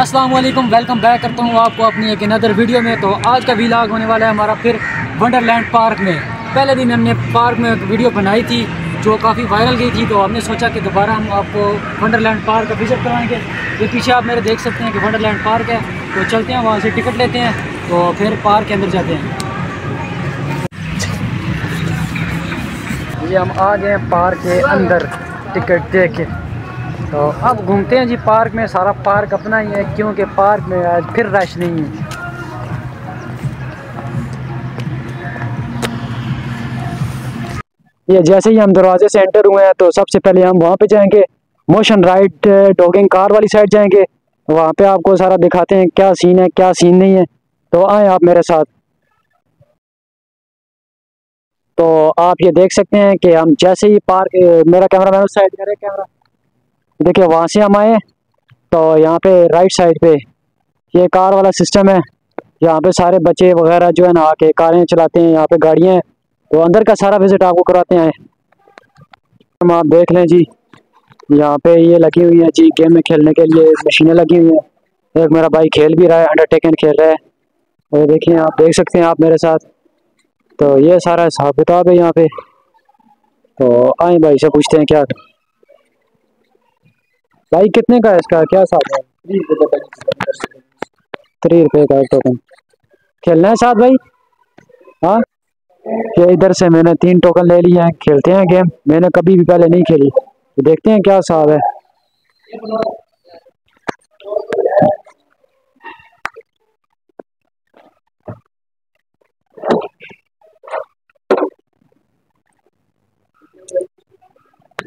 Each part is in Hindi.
अस्सलाम वालेकुम वेलकम बैक करता हूँ आपको अपनी एक नदर वीडियो में। तो आज का वीलाग होने वाला है हमारा फिर वंडरलैंड पार्क में। पहले दिन हमने पार्क में एक वीडियो बनाई थी, जो काफ़ी वायरल गई थी तो हमने सोचा कि दोबारा हम आपको वंडरलैंड पार्क का विज़िट कराएँगे ये पीछे आप मेरे देख सकते हैं कि वंडरलैंड पार्क है। तो चलते हैं, वहाँ से टिकट लेते हैं तो फिर पार्क के अंदर जाते हैं। ये हम आ गए पार्क के अंदर टिकट दे के। तो अब घूमते हैं जी पार्क में, सारा पार्क अपना ही है, क्योंकि पार्क में आज फिर रश नहीं है। ये जैसे ही हम दरवाजे से एंटर हुए हैं तो सबसे पहले हम वहाँ पे जाएँगे मोशन राइड डॉगिंग कार वाली साइड जाएँगे। वहाँ पे आपको सारा दिखाते हैं क्या सीन है, क्या सीन नहीं है। तो आए आप मेरे साथ। तो आप ये देख सकते हैं कि हम जैसे ही पार्क, मेरा कैमरा मैन उस साइड करे कैमरा देखिए वहाँ से हम आए तो यहाँ पे राइट साइड पे ये कार वाला सिस्टम है। यहाँ पे सारे बच्चे वगैरह जो है ना आके कारें चलाते हैं, यहाँ पे गाड़ियाँ हैं। तो अंदर का सारा विज़िट आपको कराते हैं। हम आप देख लें जी, यहाँ पे ये लगी हुई है जी गेम में खेलने के लिए मशीनें लगी हुई हैं। एक मेरा भाई खेल भी रहा है अंडरटेकन खेल रहा है। और देखिए आप देख सकते हैं आप मेरे साथ। तो ये सारा हिसाब किताब है यहाँ पे। तो आए भाई से पूछते हैं क्या भाई, कितने का है इसका? क्या हिसाब है? थ्री रुपये का टोकन खेलना है साथ भाई? हाँ? ये इधर से मैंने तीन टोकन ले लिए हैं। खेलते हैं गेम मैंने कभी भी पहले नहीं खेली। तो देखते हैं क्या हिसाब है।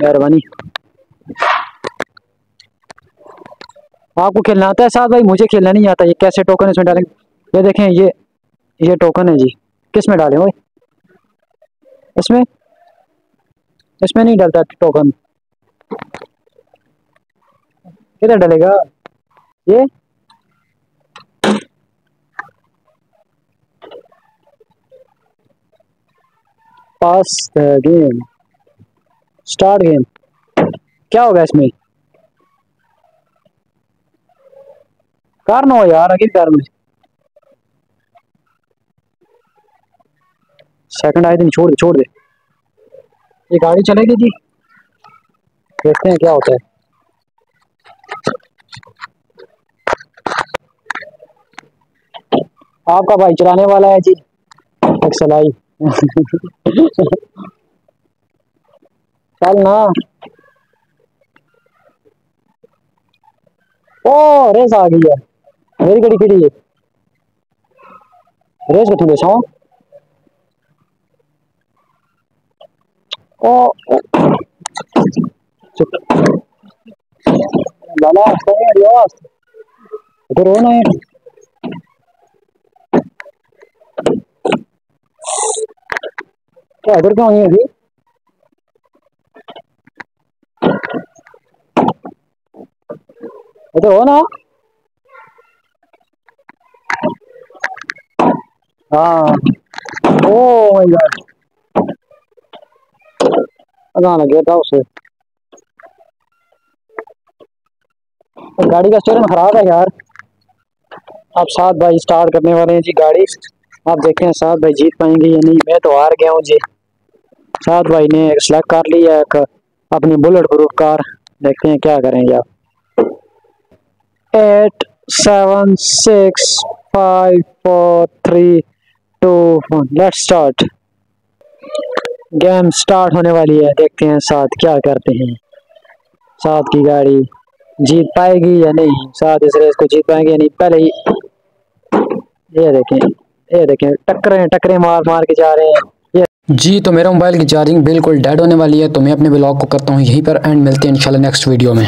मेहरबानी। आपको खेलना आता है? साथ भाई, मुझे खेलना नहीं आता। ये कैसे टोकन इसमें डालेंगे? ये देखें, ये ये टोकन है जी। किसमें डालें भाई? इसमें? इसमें नहीं डलता टोकन किधर डलेगा? ये? Pass game. Start game. क्या होगा इसमें? कार ना हो यार अगली कार में। सेकंड आए दिन छोड़ दे छोड़ दे। ये गाड़ी चलेगी जी। देखते हैं क्या होता है। आपका भाई चलाने वाला है जी। एक सलाई चल ना। ओ रेस आ गई है। मेरी गड़ी है। रेस को थोड़े ओ लाला सही यार? इधर हो ना। क्या, इधर क्यों आई है अभी? इधर हो ना। हाँ। ओ माय गॉड अगाना गया था उसे? गाड़ी का स्टेरिंग खराब है यार। अब सात भाई स्टार्ट करने वाले हैं जी गाड़ी। आप देखें सात भाई जीत पाएँगे या नहीं। मैं तो हार गया हूँ जी। सात भाई ने एक सेलेक्ट कर लिया एक अपनी बुलेट प्रूफ कार देखते हैं क्या करेंगे आप। Eight seven six five four three two let start game start होने वाली है, देखते हैं साथ क्या करते हैं। साथ की गाड़ी जीत पाएगी या नहीं? साथ इस रेस को जीत पाएँगे या नहीं? पहले ही ये देखें ये देखें, टक्करें टक्करें मार मार के जा रहे हैं। जी तो मेरा मोबाइल की चार्जिंग बिल्कुल डेड होने वाली है तो मैं अपने ब्लॉग को करता हूँ यहीं पर एंड मिलते हैं इंशाल्लाह नेक्स्ट वीडियो में।